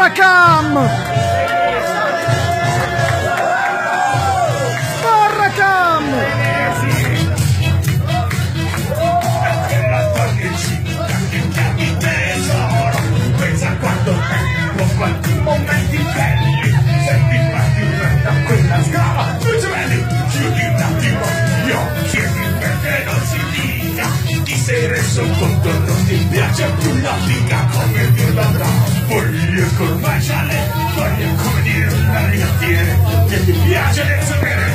Barracam! Barracam! Pensa quanto tempo, quanti momenti belli Senti infatti un'altra quella scala Due gemelli, chiudi un attimo gli occhi e mi non si dica Ti sei reso non ti piace più la vita come Mi piace essere